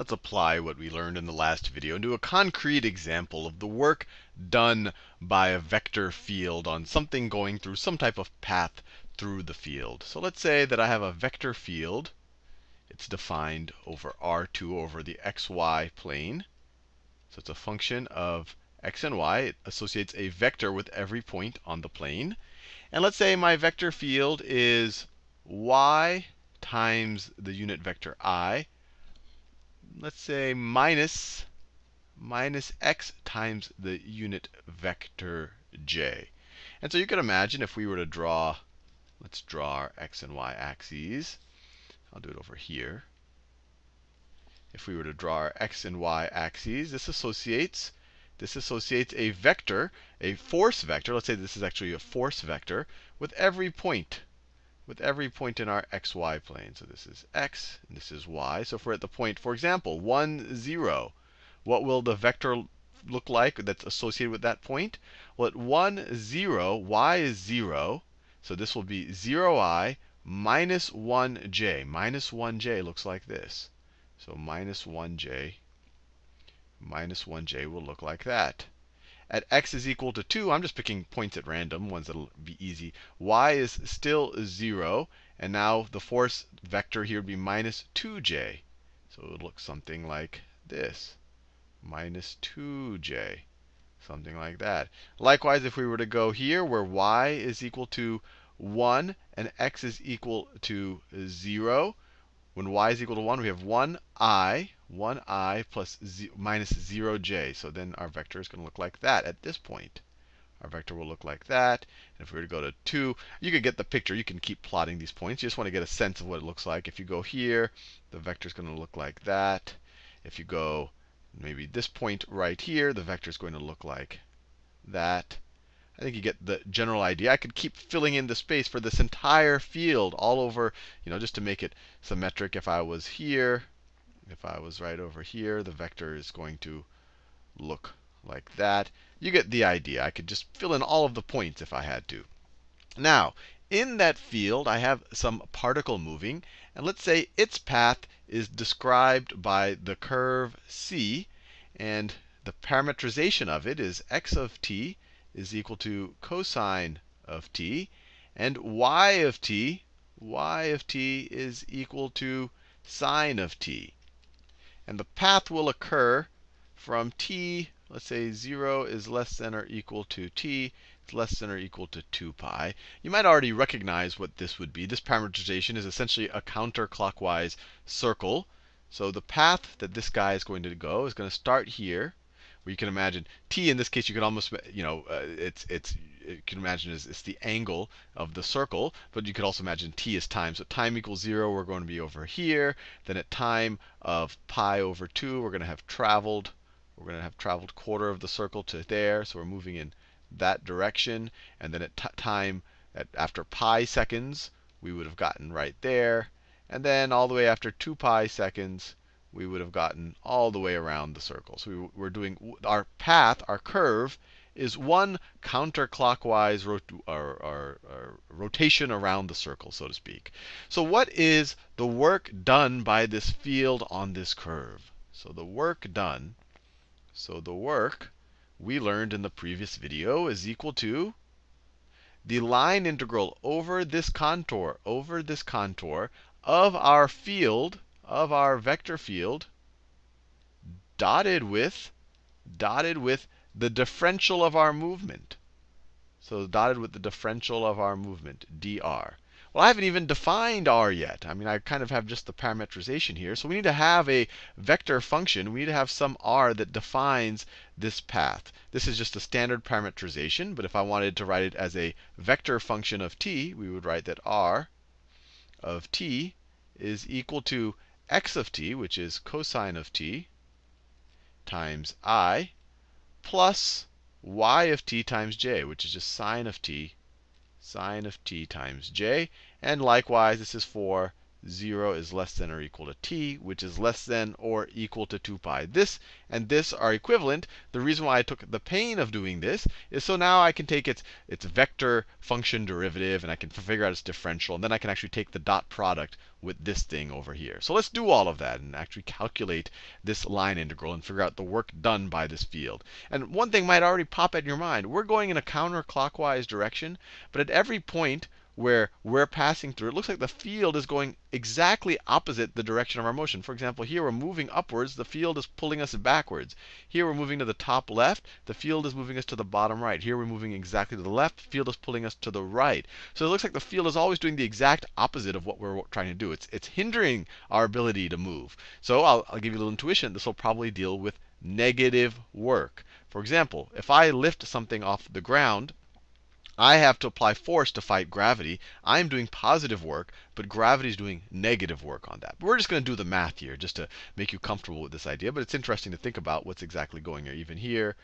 let's apply what we learned in the last video do a concrete example of the work done by a vector field on something going through some type of path through the field. So let's say that I have a vector field. It's defined over R2 over the xy plane. So it's a function of x and y. It associates a vector with every point on the plane. And let's say my vector field is y times the unit vector i. Let's say minus minus x times the unit vector j. And so you can imagine if we were to draw, let's draw our x and y axes. I'll do it over here. If we were to draw our x and y axes, this associates this associates a vector, a force vector. Let's say this is actually a force vector with every point, with every point in our xy plane. So this is x and this is y. So if we're at the point, for example, 1, 0, what will the vector look like that's associated with that point? Well, at 1, 0, y is 0. So this will be 0i minus 1j. Minus 1j looks like this. So minus 1j minus 1j will look like that. At x is equal to 2, I'm just picking points at random, ones that'll be easy. y is still 0, and now the force vector here would be minus 2j. So it would look something like this. Minus 2j. Something like that. Likewise, if we were to go here where y is equal to 1 and x is equal to 0, when y is equal to 1, we have 1i, 1i plus z, minus 0j. So then our vector is going to look like that at this point. Our vector will look like that. And if we were to go to 2, you could get the picture. You can keep plotting these points. You just want to get a sense of what it looks like. If you go here, the vector is going to look like that. If you go maybe this point right here, the vector is going to look like that. I think you get the general idea. I could keep filling in the space for this entire field all over, you know, just to make it symmetric. If I was here, if I was right over here, the vector is going to look like that. You get the idea. I could just fill in all of the points if I had to. Now, in that field, I have some particle moving. And let's say its path is described by the curve c. And the parametrization of it is x of t is equal to cosine of t. And y of t, y of t is equal to sine of t. And the path will occur from t, let's say 0 is less than or equal to t, it's less than or equal to 2 pi. You might already recognize what this would be. This parameterization is essentially a counterclockwise circle. So the path that this guy is going to go is going to start here where you can imagine t in this case you can almost you know uh, it's it's you can imagine is it's the angle of the circle, but you could also imagine t is time. So time equals 0, we're going to be over here. Then at time of pi over 2, we're going to have traveled. We're going to have traveled quarter of the circle to there. So we're moving in that direction. And then at time at after pi seconds, we would have gotten right there. And then all the way after 2 pi seconds, we would have gotten all the way around the circle. So we, are doing our path, our curve, is one counterclockwise rot or, or, or rotation around the circle, so to speak. So what is the work done by this field on this curve? So the work done, so the work we learned in the previous video is equal to the line integral over this contour, over this contour of our field of our vector field dotted with dotted with the differential of our movement. So dotted with the differential of our movement, dr. Well, I haven't even defined r yet. I mean, I kind of have just the parametrization here. So we need to have a vector function. We need to have some r that defines this path. This is just a standard parametrization. But if I wanted to write it as a vector function of t, we would write that r of t is equal to x of t, which is cosine of t, times i, plus y of t times j, which is just sine of t, sine of t times j. And likewise, this is for 0 is less than or equal to t, which is less than or equal to 2 pi. This and this are equivalent. The reason why I took the pain of doing this is so now I can take its, its vector function derivative and I can figure out its differential. And then I can actually take the dot product with this thing over here. So let's do all of that and actually calculate this line integral and figure out the work done by this field. And one thing might already pop at your mind. We're going in a counterclockwise direction, but at every point, where we're passing through, it looks like the field is going exactly opposite the direction of our motion. For example, here we're moving upwards, the field is pulling us backwards. Here we're moving to the top left, the field is moving us to the bottom right. Here we're moving exactly to the left, the field is pulling us to the right. So it looks like the field is always doing the exact opposite of what we're trying to do. It's, it's hindering our ability to move. So I'll, I'll give you a little intuition. This will probably deal with negative work. For example, if I lift something off the ground, I have to apply force to fight gravity. I'm doing positive work, but gravity is doing negative work on that. But we're just going to do the math here just to make you comfortable with this idea. But it's interesting to think about what's exactly going here. Even here,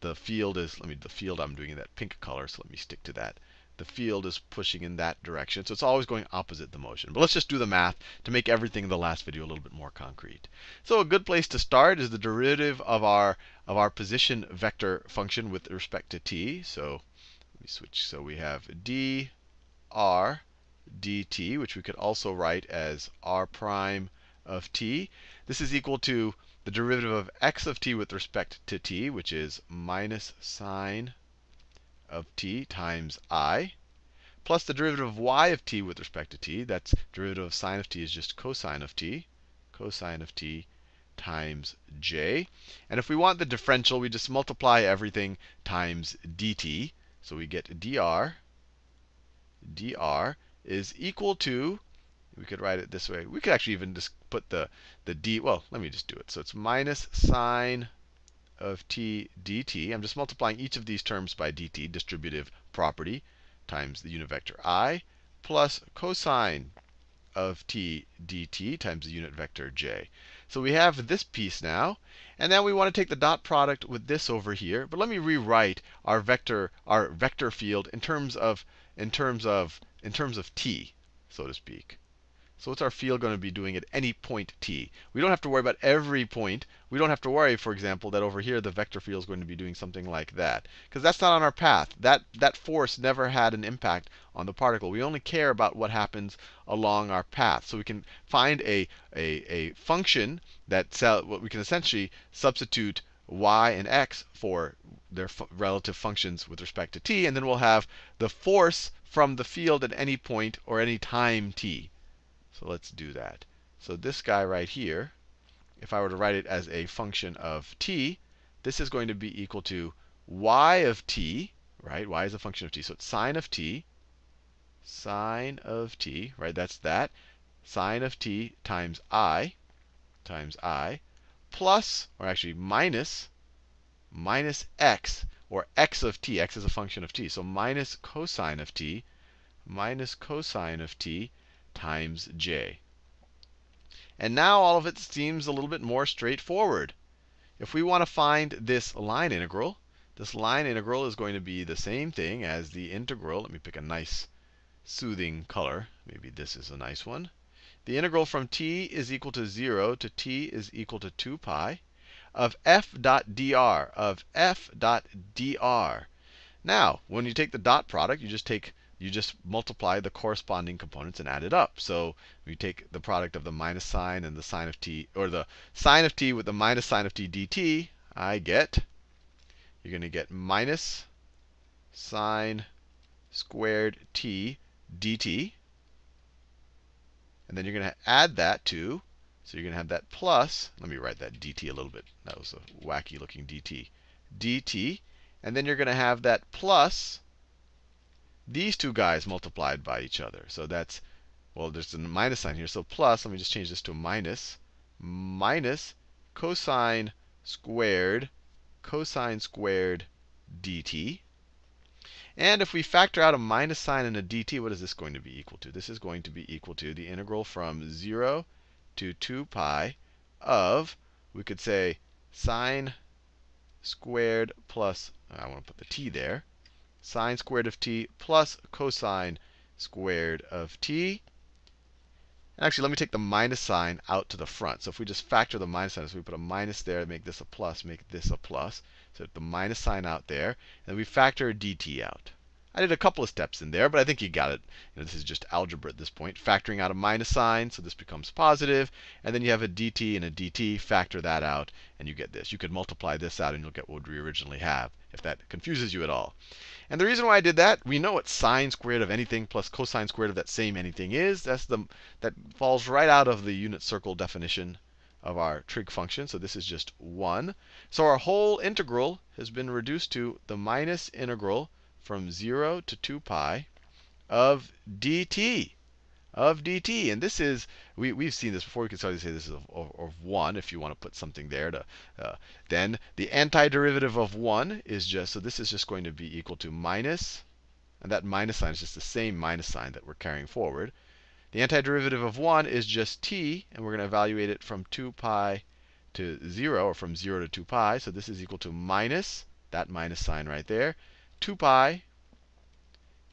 the field is, let me, the field I'm doing in that pink color, so let me stick to that. The field is pushing in that direction. So it's always going opposite the motion. But let's just do the math to make everything in the last video a little bit more concrete. So a good place to start is the derivative of our, of our position vector function with respect to t. So me switch. So we have dr dt, which we could also write as r prime of t. This is equal to the derivative of x of t with respect to t, which is minus sine of t times i, plus the derivative of y of t with respect to t. That's derivative of sine of t is just cosine of t, cosine of t times j. And if we want the differential, we just multiply everything times dt. So we get dr, dr is equal to, we could write it this way. We could actually even just put the, the d, well, let me just do it. So it's minus sine of t dt. I'm just multiplying each of these terms by dt, distributive property, times the unit vector i, plus cosine of t dt times the unit vector j. So we have this piece now. And then we want to take the dot product with this over here. But let me rewrite our vector, our vector field in terms of in terms of in terms of t, so to speak. So what's our field going to be doing at any point t? We don't have to worry about every point. We don't have to worry, for example, that over here the vector field is going to be doing something like that. Because that's not on our path. That, that force never had an impact on the particle. We only care about what happens along our path. So we can find a, a, a function that what we can essentially substitute y and x for their relative functions with respect to t. And then we'll have the force from the field at any point or any time t. So let's do that. So this guy right here, if I were to write it as a function of t, this is going to be equal to y of t, right? y is a function of t. So it's sine of t, sine of t, right? That's that. Sine of t times i, times i, plus, or actually minus, minus x, or x of t. x is a function of t. So minus cosine of t, minus cosine of t times j. And now all of it seems a little bit more straightforward. If we want to find this line integral, this line integral is going to be the same thing as the integral. Let me pick a nice soothing color. Maybe this is a nice one. The integral from t is equal to 0 to t is equal to 2 pi of f dot dr, of f dot dr. Now, when you take the dot product, you just take you just multiply the corresponding components and add it up. So we take the product of the minus sign and the sine of t, or the sine of t with the minus sine of t dt, I get, you're going to get minus sine squared t dt. And then you're going to add that to, so you're going to have that plus, let me write that dt a little bit. That was a wacky looking dt. dt. And then you're going to have that plus these two guys multiplied by each other. So that's, well, there's a minus sign here. So plus, let me just change this to a minus, minus cosine squared, cosine squared dt. And if we factor out a minus sign and a dt, what is this going to be equal to? This is going to be equal to the integral from 0 to 2 pi of, we could say, sine squared plus, I want to put the t there, sine squared of t plus cosine squared of t. And actually, let me take the minus sign out to the front. So if we just factor the minus sign, so we put a minus there, make this a plus, make this a plus. So the minus sign out there, and we factor a dt out. I did a couple of steps in there, but I think you got it. You know, this is just algebra at this point. Factoring out a minus sign, so this becomes positive, and then you have a dt and a dt. Factor that out, and you get this. You could multiply this out, and you'll get what we originally have, if that confuses you at all. And the reason why I did that, we know what sine squared of anything plus cosine squared of that same anything is. That's the that falls right out of the unit circle definition of our trig function. So this is just 1. So our whole integral has been reduced to the minus integral from 0 to 2 pi of dt of dt. And this is, we, we've seen this before. We can say this is of, of, of 1 if you want to put something there. to. Uh, then the antiderivative of 1 is just, so this is just going to be equal to minus, and that minus sign is just the same minus sign that we're carrying forward. The antiderivative of 1 is just t, and we're going to evaluate it from 2 pi to 0, or from 0 to 2 pi. So this is equal to minus, that minus sign right there, 2 pi,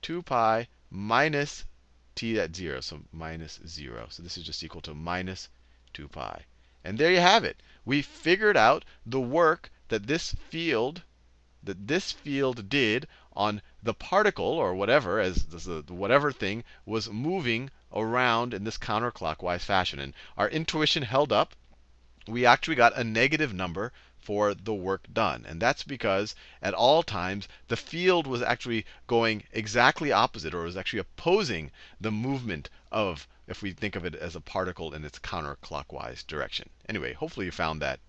2 pi minus t at 0, so minus 0. So this is just equal to minus 2 pi. And there you have it. We figured out the work that this field that this field did on the particle or whatever, as the whatever thing was moving around in this counterclockwise fashion. And our intuition held up. We actually got a negative number for the work done. And that's because at all times the field was actually going exactly opposite, or was actually opposing the movement of, if we think of it as a particle in its counterclockwise direction. Anyway, hopefully you found that